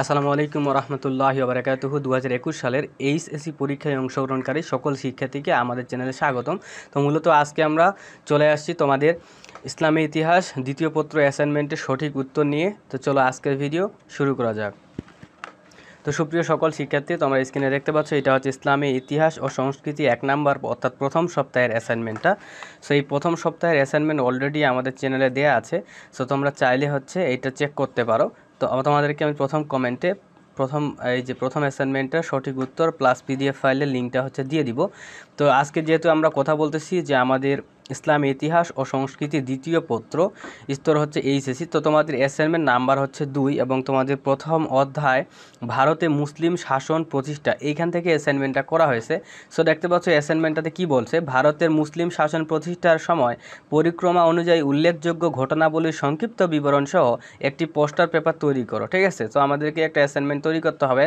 আসসালামু আলাইকুম রহমতুল্লাহ বারাকাতুহু দু হাজার একুশ সালের এইচএসসি পরীক্ষায় অংশগ্রহণকারী সকল শিক্ষার্থীকে আমাদের চ্যানেলে স্বাগতম। তো মূলত আজকে আমরা চলে আসছি তোমাদের ইসলামী ইতিহাস দ্বিতীয় পত্র অ্যাসাইনমেন্টের সঠিক উত্তর নিয়ে। তো চলো আজকের ভিডিও শুরু করা যাক। তো সুপ্রিয় সকল শিক্ষার্থী, তোমরা স্ক্রিনে দেখতে পাচ্ছ, এটা হচ্ছে ইসলামী ইতিহাস ও সংস্কৃতি এক নাম্বার অর্থাৎ প্রথম সপ্তাহের অ্যাসাইনমেন্টটা। সো এই প্রথম সপ্তাহের অ্যাসাইনমেন্ট অলরেডি আমাদের চ্যানেলে দেওয়া আছে। সো তোমরা চাইলে হচ্ছে এটা চেক করতে পারো। তো তোমাদেরকে আমি প্রথম কমেন্টে প্রথম, এই যে প্রথম অ্যাসাইনমেন্টটা সঠিক উত্তর প্লাস পিডিএফ ফাইলের লিঙ্কটা হচ্ছে দিয়ে দিব। তো আজকে যেহেতু আমরা কথা বলতেছি যে আমাদের ইসলাম ইতিহাস ও সংস্কৃতির দ্বিতীয় পত্র, স্তর হচ্ছে এইচএসি তো তোমাদের অ্যাসাইনমেন্ট নাম্বার হচ্ছে দুই এবং তোমাদের প্রথম অধ্যায়, ভারতে মুসলিম শাসন প্রতিষ্ঠা। এইখান থেকে অ্যাসাইনমেন্টটা করা হয়েছে। সো দেখতে পাচ্ছ অ্যাসাইনমেন্টটাতে কি বলছে? ভারতের মুসলিম শাসন প্রতিষ্ঠার সময় পরিক্রমা অনুযায়ী উল্লেখযোগ্য ঘটনাবলীর সংক্ষিপ্ত বিবরণ সহ একটি পোস্টার পেপার তৈরি করো। ঠিক আছে? তো আমাদেরকে একটা অ্যাসাইনমেন্ট তৈরি করতে হবে।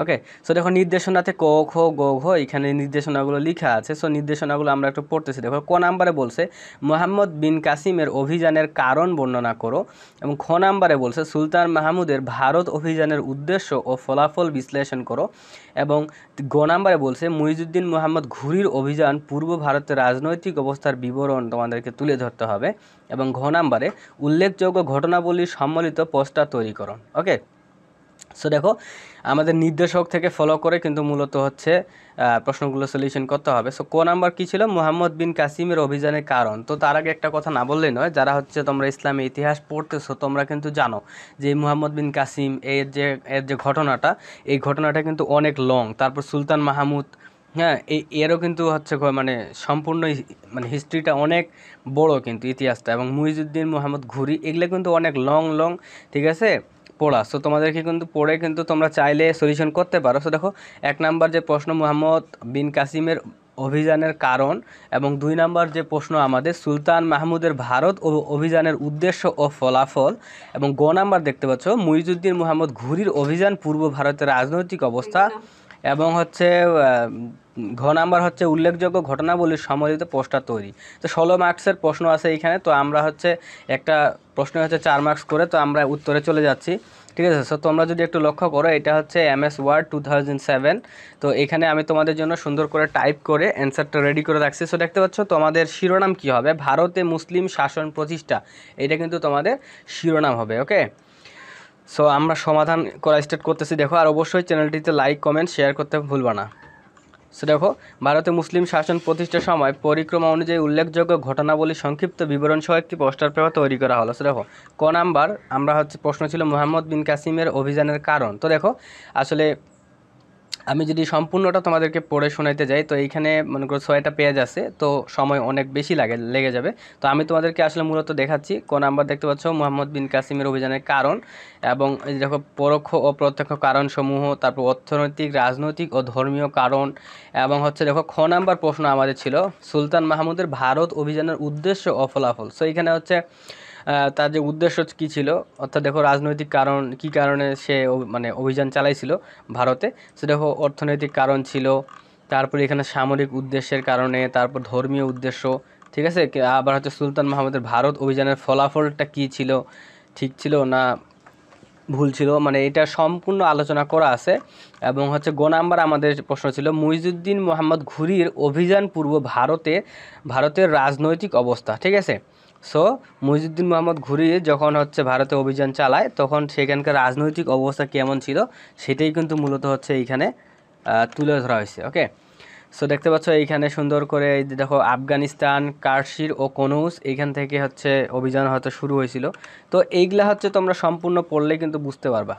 ওকে সো দেখো নির্দেশনাতে ক, খ, গ, ঘ, এখানে নির্দেশনাগুলো লেখা আছে। সো নির্দেশনাগুলো আমরা একটু পড়তেছি। দেখো, ক নাম্বারে বলছে, মোহাম্মদ বিন কাসিমের অভিযানের কারণ বর্ণনা করো। এবং খ নাম্বারে বলছে, সুলতান মাহমুদের ভারত অভিযানের উদ্দেশ্য ও ফলাফল বিশ্লেষণ করো। এবং গ নাম্বারে বলছে, মুইজুদ্দিন মোহাম্মদ ঘুরির অভিযান পূর্ব ভারতের রাজনৈতিক অবস্থার বিবরণ তোমাদেরকে তুলে ধরতে হবে। এবং ঘ নাম্বারে, উল্লেখযোগ্য ঘটনাবলীর সম্মিলিত পোস্টার তৈরি করো। ওকে সো দেখো, আমাদের নির্দেশক থেকে ফলো করে কিন্তু মূলত হচ্ছে প্রশ্নগুলো সলিউশন করতে হবে। সো কো নাম্বার কী ছিল? মোহাম্মদ বিন কাসিমের অভিযানের কারণ। তো তার আগে একটা কথা না বললেই নয়, যারা হচ্ছে তোমরা ইসলামী ইতিহাস পড়তেছো, তোমরা কিন্তু জানো যে মোহাম্মদ বিন কাসিম এর যে এর যে ঘটনাটা, এই ঘটনাটা কিন্তু অনেক লং তারপর সুলতান মাহমুদ হ্যাঁ এই এরও কিন্তু হচ্ছে মানে সম্পূর্ণ মানে হিস্ট্রিটা অনেক বড় কিন্তু ইতিহাসটা। এবং মুইজুদ্দিন, মোহাম্মদ ঘুরি, এগুলো কিন্তু অনেক লং লং ঠিক আছে? পড়া। সো তোমাদেরকে কিন্তু পড়ে কিন্তু তোমরা চাইলে সলিউশন করতে পারো। সো দেখো এক নাম্বার যে প্রশ্ন মোহাম্মদ বিন কাসিমের অভিযানের কারণ এবং দুই নাম্বার যে প্রশ্ন আমাদের সুলতান মাহমুদের ভারত ও অভিযানের উদ্দেশ্য ও ফলাফল এবং গ নাম্বার দেখতে পাচ্ছ মুইজুদ্দিন মোহাম্মদ ঘুরির অভিযান পূর্ব ভারতের রাজনৈতিক অবস্থা এবং হচ্ছে ঘ নাম্বার হচ্ছে উল্লেখযোগ্য ঘটনাবলীর সম্মিলিত পোস্টার তৈরি। তো ষোলো মার্কসের প্রশ্ন আছে এইখানে তো আমরা হচ্ছে একটা প্রশ্ন হচ্ছে চার মার্কস করে, তো আমরা উত্তরে চলে যাচ্ছি। ঠিক আছে সো তোমরা যদি একটু লক্ষ্য করো, এটা হচ্ছে এম এস ওয়ার্ড টু তো এখানে আমি তোমাদের জন্য সুন্দর করে টাইপ করে অ্যান্সারটা রেডি করে রাখছি। সো দেখতে পাচ্ছ, তোমাদের শিরোনাম কি হবে? ভারতে মুসলিম শাসন প্রতিষ্ঠা, এটা কিন্তু তোমাদের শিরোনাম হবে ওকে সো আমরা সমাধান করা স্টার্ট করতেছি। দেখো, আর অবশ্যই চ্যানেলটিতে লাইক কমেন্ট শেয়ার করতে ভুলবা না। সো দেখো, ভারতে মুসলিম শাসন প্রতিষ্ঠার সময় পরিক্রমা অনুযায়ী উল্লেখযোগ্য ঘটনাবলী সংক্ষিপ্ত বিবরণ সহ একটি পোস্টার পেপার তৈরি করা হলো। সো দেখো, ক নাম্বার, আমরা হচ্ছে প্রশ্ন ছিল মোহাম্মদ বিন কাসিমের অভিযানের কারণ। তো দেখো, আসলে আমি যদি সম্পূর্ণটা তোমাদেরকে পড়ে শোনাইতে যাই, তো এইখানে মনে করো ছয়টা পেজ আছে, তো সময় অনেক বেশি লাগে, লেগে যাবে। তো আমি তোমাদেরকে আসলে মূলত দেখাচ্ছি, ক নাম্বার দেখতে পাচ্ছ, মোহাম্মদ বিন কাসিমের অভিযানের কারণ এবং দেখো পরোক্ষ ও প্রত্যক্ষ কারণসমূহ, তারপর অর্থনৈতিক, রাজনৈতিক ও ধর্মীয় কারণ এবং হচ্ছে দেখো খ নাম্বার প্রশ্ন আমাদের ছিল, সুলতান মাহমুদের ভারত অভিযানের উদ্দেশ্য ও ফলাফল। সো এখানে হচ্ছে তার যে উদ্দেশ্য কী ছিল? অর্থাৎ দেখো রাজনৈতিক কারণ, কি কারণে সে মানে অভিযান চালাইছিল ভারতে? সে দেখো অর্থনৈতিক কারণ ছিল, তারপর এখানে সামরিক উদ্দেশ্যের কারণে, তারপর ধর্মীয় উদ্দেশ্য, ঠিক আছে? আবার হচ্ছে সুলতান মাহমুদের ভারত অভিযানের ফলাফলটা কী ছিল? ঠিক ছিল না ভুল ছিল? মানে এটা সম্পূর্ণ আলোচনা করা আছে। এবং হচ্ছে গো নাম্বার আমাদের প্রশ্ন ছিল, মুইজুদ্দিন মোহাম্মদ ঘুরির অভিযান পূর্ব ভারতে, ভারতের রাজনৈতিক অবস্থা, ঠিক আছে? সো মুইজুদ্দিন মোহাম্মদ ঘুরি যখন হচ্ছে ভারতে অভিযান চালায়, তখন সেখানকার রাজনৈতিক অবস্থা কেমন ছিল, সেটাই কিন্তু মূলত হচ্ছে এইখানে তুলে ধরা হয়েছে ওকে সো দেখতে পাচ্ছ এইখানে সুন্দর করে এই যে দেখো আফগানিস্তান, কার্শির ও কনৌস এইখান থেকে হচ্ছে অভিযান হয়তো শুরু হয়েছিল। তো এইগুলা হচ্ছে তোমরা সম্পূর্ণ পড়লে কিন্তু বুঝতে পারবা।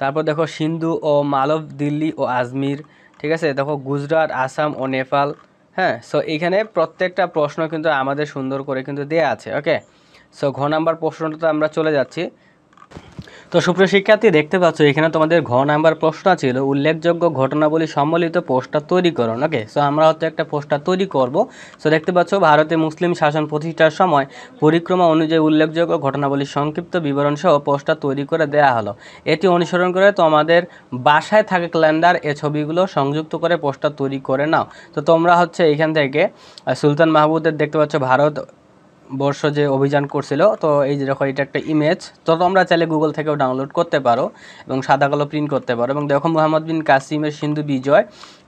তারপর দেখো সিন্ধু ও মালব, দিল্লি ও আজমির, ঠিক আছে? দেখো গুজরাট, আসাম ও নেপাল হ্যাঁ সো এখানে প্রত্যেকটা প্রশ্ন কিন্তু আমাদের সুন্দর করে কিন্তু দেয়া আছে ওকে সো ঘ নাম্বার প্রশ্নটা আমরা চলে যাচ্ছি। তো সুপ্রিয় শিক্ষার্থী, দেখতে পাচ্ছ, এখানে তোমাদের ঘ নাম্বার প্রশ্ন ছিল, উল্লেখযোগ্য ঘটনাবলী সম্বলিত পোস্টার তৈরি করুন ওকে সো আমরা হচ্ছে একটা পোস্টার তৈরি করব। সো দেখতে পাচ্ছ, ভারতে মুসলিম শাসন প্রতিষ্ঠার সময় পরিক্রমা অনুযায়ী উল্লেখযোগ্য ঘটনাবলী সংক্ষিপ্ত বিবরণ সহ পোস্টার তৈরি করে দেয়া হলো। এটি অনুসরণ করে তোমাদের বাসায় থাকা ক্যালেন্ডার এ ছবিগুলো সংযুক্ত করে পোস্টার তৈরি করে নাও। তো তোমরা হচ্ছে এখান থেকে সুলতান মাহবুদের দেখতে পাচ্ছ, ভারত বর্ষ যে অভিযান করছিল, তো এই যে দেখো, এটা একটা ইমেজ তো তোমরা চাইলে গুগল থেকেও ডাউনলোড করতে পারো এবং সাদা কালো প্রিন্ট করতে পারো এবং দেখো, মোহাম্মদ বিন কাসিমের সিন্ধু বিজয়।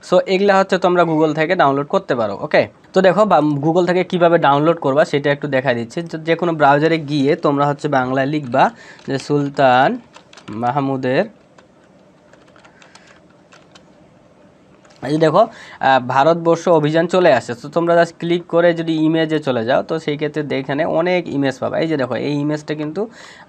সো এগুলা হচ্ছে তোমরা গুগল থেকে ডাউনলোড করতে পারো ওকে তো দেখো গুগল থেকে কীভাবে ডাউনলোড করবা সেটা একটু দেখা দিচ্ছি। যে কোনো ব্রাউজারে গিয়ে তোমরা হচ্ছে বাংলায় লিখবা যে সুলতান মাহমুদের এই যে দেখো ভারতবর্ষ অভিযান চলে আসে তো তোমরা জাস্ট ক্লিক করে যদি ইমেজে চলে যাও, তো সেই ক্ষেত্রে এখানে অনেক ইমেজ পাবা। এই যে দেখো, এই ইমেজটা কিন্তু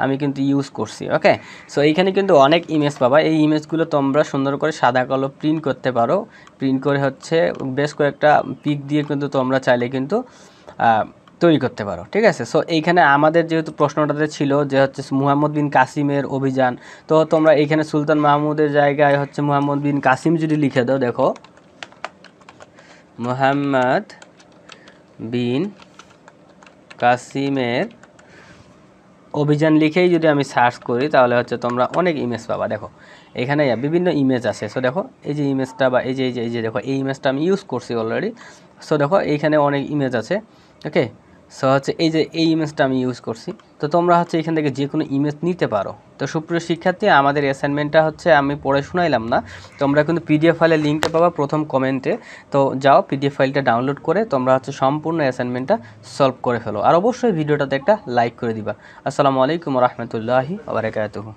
আমি কিন্তু ইউজ করছি ওকে সো এইখানে কিন্তু অনেক ইমেজ পাবা। এই ইমেজগুলো তোমরা সুন্দর করে সাদা কালো প্রিন্ট করতে পারো। প্রিন্ট করে হচ্ছে বেশ কয়েকটা পিক দিয়ে কিন্তু তোমরা চাইলে কিন্তু তৈরি করতে পারো, ঠিক আছে? সো এইখানে আমাদের যেহেতু প্রশ্নটাতে ছিল যে হচ্ছে মুহাম্মদ বিন কাসিমের অভিযান, তো তোমরা এইখানে সুলতান মাহমুদের জায়গায় হচ্ছে মুহাম্মদ বিন কাসিম যদি লিখে দাও, দেখো। মুহাম্মদ বিন কাসিমের অভিযান লিখেই যদি আমি সার্চ করি, তাহলে হচ্ছে তোমরা অনেক ইমেজ পাবা। দেখো, এখানে বিভিন্ন ইমেজ আছে। সো দেখো, এই যে ইমেজটা বা এই যে এই যে এই যে, দেখো, এই ইমেজটা আমি ইউজ করছি অলরেডি সো দেখো, এইখানে অনেক ইমেজ আছে ওকে সো হচ্ছে এই যে এই ইমেজটা আমি ইউজ করছি। তো তোমরা হচ্ছে এখান থেকে যে কোনো ইমেজ নিতে পারো। তো সুপ্রিয় শিক্ষার্থী, আমাদের অ্যাসাইনমেন্টটা হচ্ছে আমি পড়ে শোনাইলাম না। তোমরা কিন্তু পিডিএফ ফাইলের লিঙ্কটা পাবা প্রথম কমেন্টে তো যাও পিডিএফ ফাইলটা ডাউনলোড করে তোমরা হচ্ছে সম্পূর্ণ অ্যাসাইনমেন্টটা সলভ করে ফেলো। আর অবশ্যই ভিডিওটাতে একটা লাইক করে দিবা। আসসালামু আলাইকুম রহমতুল্লাহি আবরাকাতুহু